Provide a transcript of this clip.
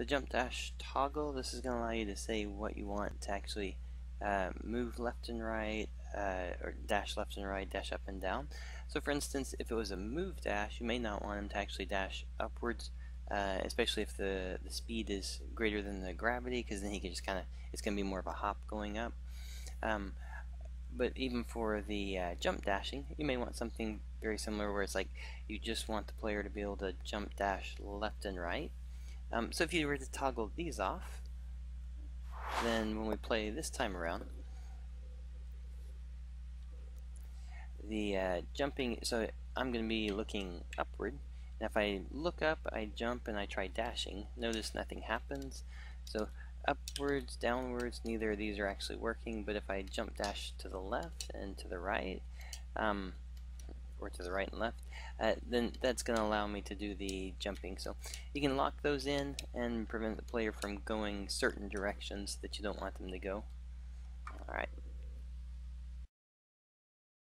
the jump dash toggle, this is going to allow you to say what you want to actually uh, move left and right, uh, or dash left and right, dash up and down. So for instance, if it was a move dash, you may not want him to actually dash upwards, uh, especially if the, the speed is greater than the gravity, because then he can just kind of, it's going to be more of a hop going up. Um, but even for the uh, jump dashing, you may want something very similar where it's like you just want the player to be able to jump dash left and right. Um, so if you were to toggle these off, then when we play this time around, the uh, jumping, so I'm going to be looking upward. And if I look up, I jump and I try dashing. Notice nothing happens. So upwards, downwards, neither of these are actually working, but if I jump dash to the left and to the right, um, or to the right and left, uh, then that's going to allow me to do the jumping. So you can lock those in and prevent the player from going certain directions that you don't want them to go. Alright,